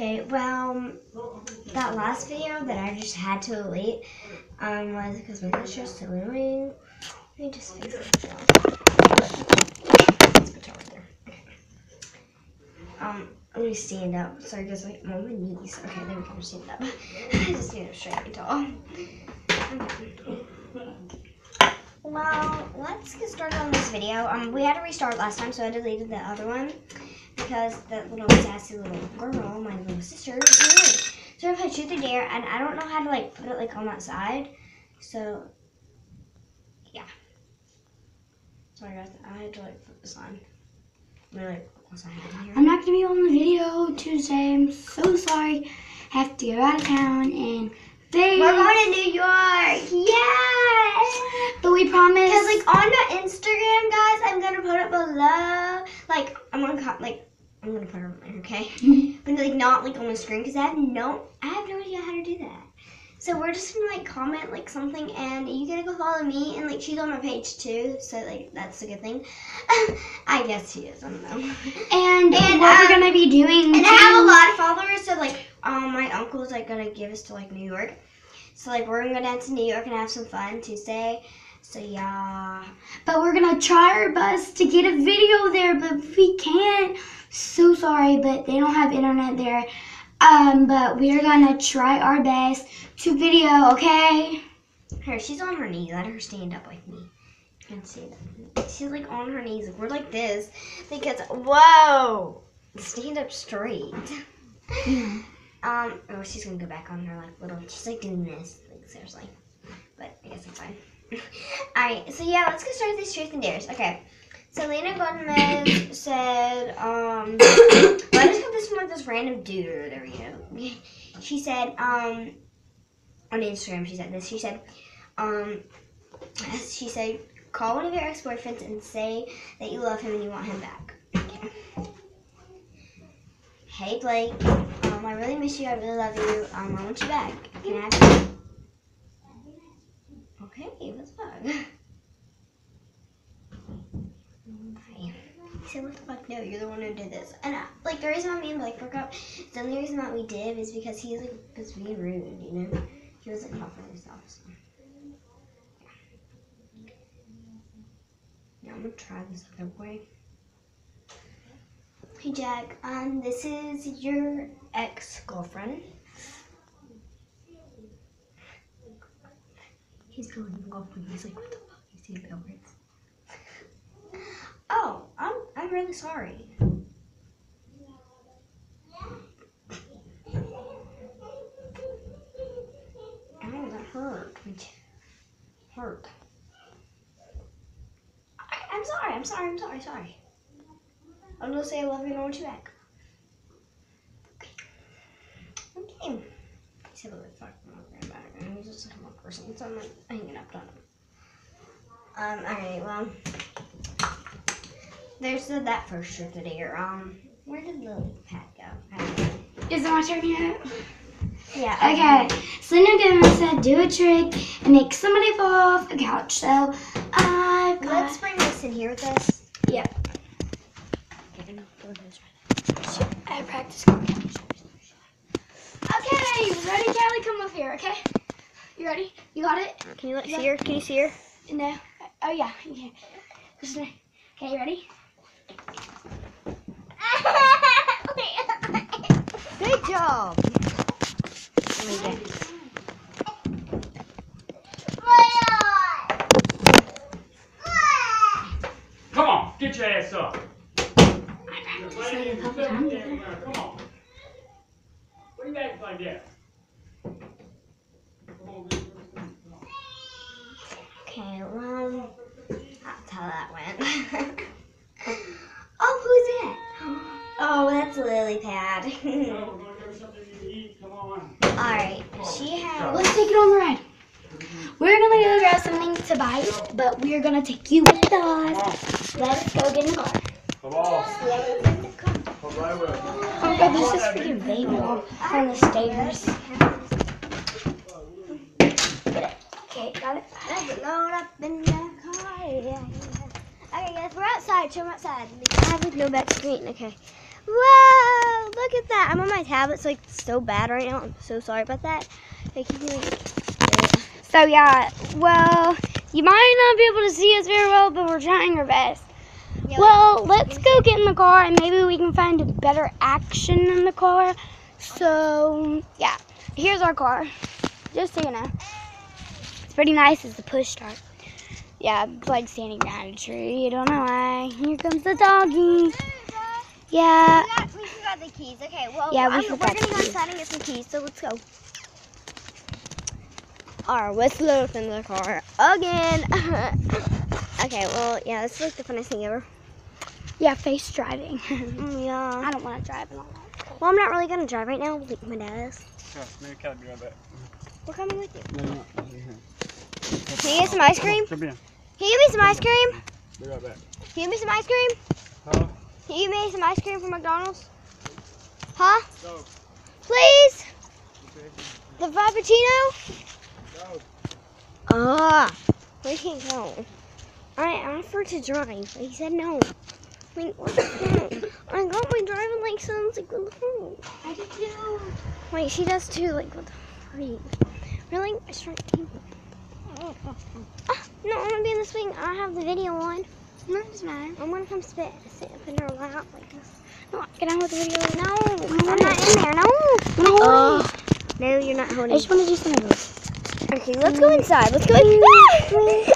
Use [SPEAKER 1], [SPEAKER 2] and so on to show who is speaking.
[SPEAKER 1] Okay, well, that last video that I just had to delete um, was because my sister's so annoying. Let me just fix it. Let's put it over there. Okay. Um, let me stand up. Sorry, guys, like, I'm on my knees. Okay, there we go. Stand up. I just need to straight tall. Okay. Well, let's get started on this video. Um, we had to restart last time, so I deleted the other one because that little sassy little girl, my little sister, is annoying. So we're gonna play truth or dare, and I don't know how to like put it like on that side. So yeah. Sorry guys, I had to like put this on. I'm like what's I here?
[SPEAKER 2] I'm not gonna be on the video Tuesday. I'm so sorry. I have to go out of town and they.
[SPEAKER 1] We're going to New York! Yes!
[SPEAKER 2] But we promise.
[SPEAKER 1] Because like on the Instagram, guys, I'm gonna put it below. Like I'm gonna like I'm gonna put it on there, okay? but like not like on the screen because I have no I have no idea how to do that. So we're just gonna like comment like something and you gotta go follow me and like she's on my page too, so like that's a good thing. I guess she is, I don't know.
[SPEAKER 2] and,
[SPEAKER 1] And,
[SPEAKER 2] what
[SPEAKER 1] um,
[SPEAKER 2] we're gonna be doing.
[SPEAKER 1] And I have a lot of followers, so like um my uncle's like gonna give us to like New York. So like we're gonna go down to New York and have some fun Tuesday. So yeah.
[SPEAKER 2] But we're gonna try our best to get a video there, but we can't. So sorry, but they don't have internet there. Um, but we're gonna try our best to video, okay?
[SPEAKER 1] Her, she's on her knees. Let her stand up like me. You can see that. She's like on her knees. Like, we're like this because whoa, stand up straight. um, oh, she's gonna go back on her like little. She's like doing this, like seriously. But I guess it's fine. All right, so yeah, let's get started with these truth and dares. Okay. So Lena Gomez said, um, just got this from like this random dude or whatever, you know. She said, um, on Instagram, she said this. She said, um, she said, call one of your ex-boyfriends and say that you love him and you want him back. Okay. Hey Blake, um, I really miss you. I really love you. Um, I want you back. Can I have you? Okay, what's up? Bye. He what the fuck? No, you're the one who did this. And uh, like the reason why me and Blake broke up, the only reason that we did is because he's like was being rude, you know. He wasn't helping himself. So. Now I'm gonna try this other way. Hey Jack, um, this is your ex-girlfriend. He's calling him girlfriend. He's like, what the fuck? You see the billboards? Oh, I'm I'm really sorry. Ow, that hurt. Hurt. I, I'm sorry. I'm sorry. I'm sorry. Sorry. I'm gonna say I love you and I want you back. Okay. Okay. He said, "What the fuck? I'm not going back." And he's just like a person, so I'm like hanging up on him. Um. All right. Well. There's the, that first trip to dare. Um. Where did Lily Pat go?
[SPEAKER 2] Is it my turn yet?
[SPEAKER 1] Yeah.
[SPEAKER 2] Okay, Selena Gomez said do a trick and make somebody fall off a couch. So got.
[SPEAKER 1] Let's bring this in here with us.
[SPEAKER 2] Yeah.
[SPEAKER 1] Okay, no, don't do this right
[SPEAKER 2] I practice. Okay, you ready, Callie? Come up here, okay? You ready? You got it?
[SPEAKER 1] Can you let see her? Can you see her?
[SPEAKER 2] No. Oh yeah. Okay. Okay, you ready?
[SPEAKER 1] Good job. My goodness.
[SPEAKER 3] Come on, get your ass up.
[SPEAKER 2] I practiced like a couple times. didn't I?
[SPEAKER 3] Come on. What are you acting like that? Come on, get- come on.
[SPEAKER 1] Okay, well, that's how that went. Alright, she has.
[SPEAKER 2] Let's take it on the ride. We're gonna go grab something to buy, but we're gonna take you with us. Let's go get in the car.
[SPEAKER 3] Come on. Come right with us.
[SPEAKER 2] Oh god, there's this freaking baby on, on the stairs. Okay, got it.
[SPEAKER 1] Let's load up in the car. Yeah, yeah. Okay, guys, we're outside. Show 'em outside. I have like no back screen. Okay. Whoa! Look at that. I'm on my tablet, so it's so bad right now. I'm so sorry about that. Doing
[SPEAKER 2] So yeah, well, you might not be able to see us very well, but we're trying our best.
[SPEAKER 1] Yeah,
[SPEAKER 2] Well, let's go get in the car and maybe we can find a better action in the car. So, yeah, here's our car. Just so you know. It's pretty nice. It's a push start. Yeah, it's like standing behind a tree. You don't know why. Here comes the doggy. Yeah.
[SPEAKER 1] We, got, forgot the keys. Okay, well,
[SPEAKER 2] Yeah, we
[SPEAKER 1] I'm, we're gonna go inside and get some keys. So let's go. Alright, let's load in the car again. okay, well, yeah, this is like the funnest thing ever.
[SPEAKER 2] Yeah, face driving.
[SPEAKER 1] Mm, yeah.
[SPEAKER 2] I don't want to drive and all that.
[SPEAKER 1] Well, I'm not really gonna drive right now. Like my dad is.
[SPEAKER 3] Yeah, maybe Kelly be right back.
[SPEAKER 1] We're coming with you.
[SPEAKER 3] No, no, no.
[SPEAKER 1] Can you get some ice cream?
[SPEAKER 3] Come here.
[SPEAKER 1] Can you give me some ice cream?
[SPEAKER 3] Be right back.
[SPEAKER 1] Can you give me some ice cream?
[SPEAKER 3] Huh?
[SPEAKER 1] Can you give me some ice cream from McDonald's? Huh?
[SPEAKER 3] Go.
[SPEAKER 1] Please? The Frappuccino?
[SPEAKER 3] Go.
[SPEAKER 1] Ah, we can't go. I offered to drive, but he said no. I mean, what the fuck? I got my driving license. Like, what the fuck?
[SPEAKER 2] I did too.
[SPEAKER 1] Wait, she does too. Like, what the freak? Really? I start Ah, no, I'm gonna be in the swing. I have the video on.
[SPEAKER 2] No, it doesn't matter.
[SPEAKER 1] I'm gonna come sit, sit up in her lap like this.
[SPEAKER 2] No, get on with the video.
[SPEAKER 1] No, I'm not in there. No.
[SPEAKER 2] No,
[SPEAKER 1] Oh, no, you're not holding.
[SPEAKER 2] I just want to do some of those.
[SPEAKER 1] Okay, let's go mm. inside. Let's go. Mm. Mm.